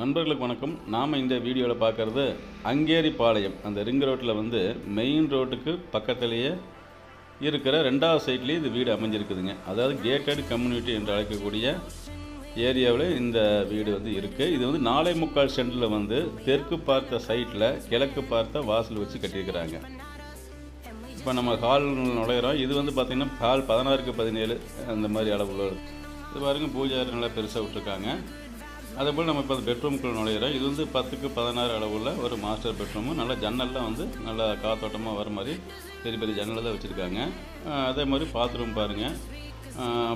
நண்பர்களுக்கு வணக்கம். நாம் இந்த வீடியோவில் பார்க்குறது அங்கேரிபாளையம். அந்த ரிங் ரோட்டில் வந்து மெயின் ரோட்டுக்கு பக்கத்துலேயே இருக்கிற ரெண்டாவது சைட்லேயே இது வீடு அமைஞ்சிருக்குதுங்க. அதாவது கேட்டட் கம்யூனிட்டி என்று அழைக்கக்கூடிய ஏரியாவில் இந்த வீடு வந்து இருக்குது இது வந்து நாளை முக்கால் சென்டரில் வந்து தெற்கு பார்த்த சைட்டில் கிழக்கு பார்த்த வாசல் வச்சு கட்டியிருக்கிறாங்க. இப்போ நம்ம ஹால் நுழையிறோம். இது வந்து பார்த்திங்கன்னா ஹால் பதினாறுக்கு பதினேழு அந்த மாதிரி அளவுள்ள இது பாருங்க பூஜை நல்லா பெருசாக விட்ருக்காங்க அதே போல் நம்ம இப்போ பெட்ரூம்குள்ளே நுழையிறோம். இது வந்து பத்துக்கு பதினாறு அளவுள்ள ஒரு மாஸ்டர் பெட்ரூமு. நல்லா ஜன்னல்லாம் வந்து நல்லா காத்தோட்டமாக வர மாதிரி பெரிய பெரிய ஜன்னல் தான் வச்சுருக்காங்க. அதே மாதிரி பாத்ரூம் பாருங்கள்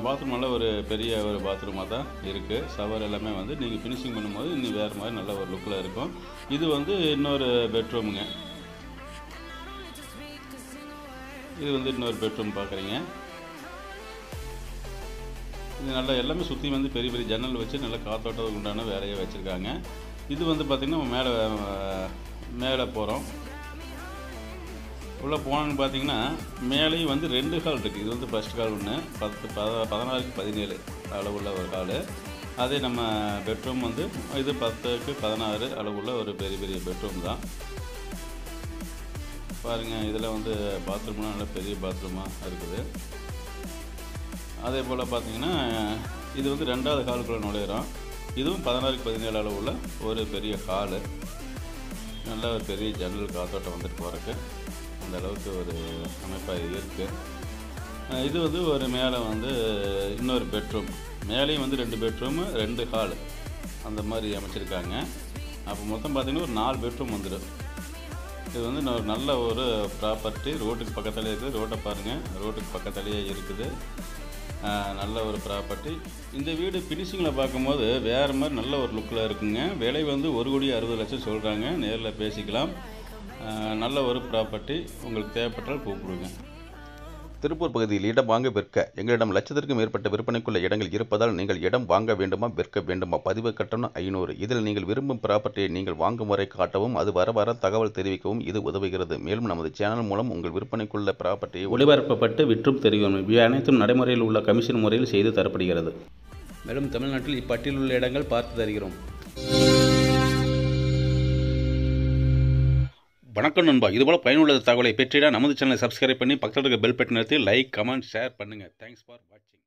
பாத்ரூம் நல்லா ஒரு பெரிய ஒரு பாத்ரூமாக தான் இருக்குது ஷவர் எல்லாமே வந்து நீங்கள் ஃபினிஷிங் பண்ணும்போது இன்னும் வேறு மாதிரி நல்ல ஒரு லுக்கில் இருக்கும். இது வந்து இன்னொரு பெட்ரூமுங்க. இது வந்து இன்னொரு பெட்ரூம் பார்க்குறீங்க இது நல்லா எல்லாமே சுற்றி வந்து பெரிய பெரிய ஜன்னல் வச்சு நல்லா காத்தோட்டத்துக்கு உண்டான வேலையை வச்சுருக்காங்க. இது வந்து பார்த்திங்கன்னா நம்ம மேலே மேலே போகிறோம் உள்ளே போனோன்னு பார்த்தீங்கன்னா மேலேயும் வந்து ரெண்டு ஹால் இருக்குது இது வந்து ஃபஸ்ட் ஹால் ஒன்று பத்து பத பதினாறுக்கு பதினேழு அளவுள்ள ஒரு ஹாலு அதே நம்ம பெட்ரூம் வந்து இது பத்துக்கு பதினாறு அளவுள்ள ஒரு பெரிய பெரிய பெட்ரூம் தான். பாருங்கள் இதில் வந்து பாத்ரூம்லாம் நல்ல பெரிய பாத்ரூமாக இருக்குது. அதே போல் பார்த்திங்கன்னா இது வந்து ரெண்டாவது ஹாலுக்குள்ளே நுழையிறோம். இதுவும் பதினாறுக்கு பதினேழு அளவுள்ள ஒரு பெரிய ஹாலு நல்ல ஒரு பெரிய ஜன்னல் காத்தோட்டம் வந்துட்டு போகிறக்கு அந்த அளவுக்கு ஒரு அமைப்பாக இருக்குது இது வந்து ஒரு மேலே வந்து இன்னொரு பெட்ரூம். மேலேயும் வந்து ரெண்டு பெட்ரூமு ரெண்டு ஹாலு. அந்த மாதிரி அமைச்சிருக்காங்க. அப்போ மொத்தம் பார்த்திங்கன்னா ஒரு நாலு பெட்ரூம் வந்துடும். இது வந்து ஒரு நல்ல ஒரு ப்ராப்பர்ட்டி ரோட்டுக்கு பக்கத்துலேயே இருக்குது. ரோட்டை பாருங்கள் ரோட்டுக்கு பக்கத்துலேயே இருக்குது. நல்ல ஒரு ப்ராப்பர்ட்டி இந்த வீடு ஃபினிஷிங்கில் பார்க்கும்போது வேறு மாதிரி நல்ல ஒரு லுக்கில் இருக்குங்க. விலை வந்து ஒரு கோடி அறுபது லட்சம் சொல்கிறாங்க நேரில் பேசிக்கலாம். நல்ல ஒரு ப்ராப்பர்ட்டி உங்களுக்கு தேவைப்பட்டால் கூப்பிடுங்க. திருப்பூர் பகுதியில் இடம் வாங்க விற்க எங்களிடம் லட்சத்திற்கும் மேற்பட்ட விற்பனைக்குள்ள இடங்கள் இருப்பதால் நீங்கள் இடம் வாங்க வேண்டுமா விற்க வேண்டுமா? பதிவு கட்டணம் ஐநூறு. இதில் நீங்கள் விரும்பும் ப்ராப்பர்ட்டியை நீங்கள் வாங்கும் வரை காட்டவும் அது வர வர தகவல் தெரிவிக்கவும் இது உதவுகிறது. மேலும் நமது சேனல் மூலம் உங்கள் விற்பனைக்குள்ள ப்ராப்பர்ட்டியை ஒளிபரப்பப்பட்டு விற்றும் தெரியும். இவை அனைத்தும் நடைமுறையில் உள்ள கமிஷன் முறையில் செய்து தரப்படுகிறது. மேலும் தமிழ்நாட்டில் இப்பட்டியலில் உள்ள இடங்கள் பார்த்து தருகிறோம். வணக்கம் நண்பா. இதுபோல் பயனுள்ள தகவலை பெற்றிட நமது சேனலை சப்ஸ்கிரைப் பண்ணி பக்கத்தில் இருக்க பெல் பட்டன் நிறுத்தி லைக் கமெண்ட் ஷேர் பண்ணுங்கள் தேங்க்ஸ் ஃபார் வாட்சிங்